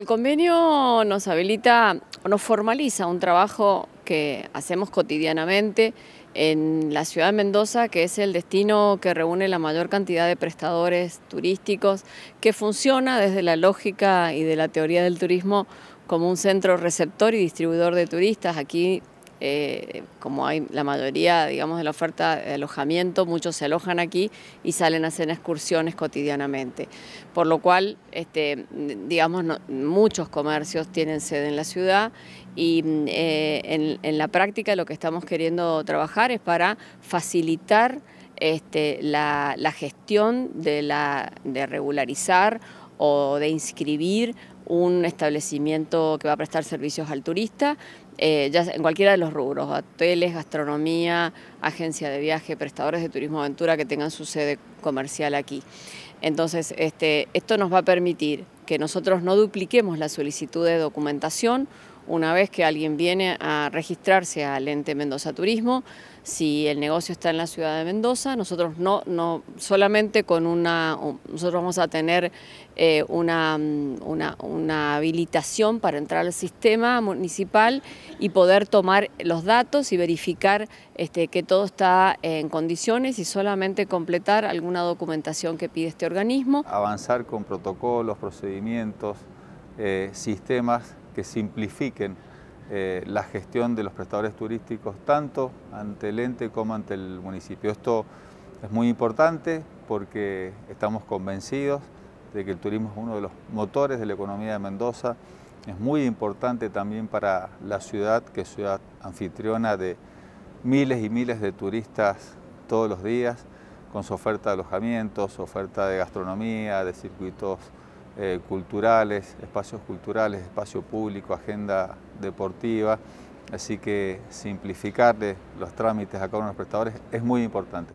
El convenio nos habilita, nos formaliza un trabajo que hacemos cotidianamente en la ciudad de Mendoza, que es el destino que reúne la mayor cantidad de prestadores turísticos, que funciona desde la lógica y de la teoría del turismo como un centro receptor y distribuidor de turistas. Aquí eh, como hay la mayoría, digamos, de la oferta de alojamiento, muchos se alojan aquí y salen a hacer excursiones cotidianamente. Por lo cual, este, digamos, muchos comercios tienen sede en la ciudad y eh, en, la práctica lo que estamos queriendo trabajar es para facilitar este, la, gestión de, la, de regularizar o de inscribir un establecimiento que va a prestar servicios al turista, eh, ya en cualquiera de los rubros, hoteles, gastronomía, agencia de viaje, prestadores de turismo aventura que tengan su sede comercial aquí. Entonces, este, esto nos va a permitir que nosotros no dupliquemos la solicitud de documentación, una vez que alguien viene a registrarse al ente Mendoza Turismo, si el negocio está en la ciudad de Mendoza, nosotros no, no solamente con una, nosotros vamos a tener eh, una, una, habilitación para entrar al sistema municipal y poder tomar los datos y verificar este, que todo está en condiciones y solamente completar alguna documentación que pide este organismo. Avanzar con protocolos, procedimientos, eh, sistemas que simplifiquen eh, la gestión de los prestadores turísticos tanto ante el ente como ante el municipio. Esto es muy importante porque estamos convencidos de que el turismo es uno de los motores de la economía de Mendoza. Es muy importante también para la ciudad, que es ciudad anfitriona de miles y miles de turistas todos los días, con su oferta de alojamientos, oferta de gastronomía, de circuitos eh, culturales, espacios culturales, espacio público, agenda deportiva. Así que simplificarle los trámites a cada uno de los prestadores es muy importante.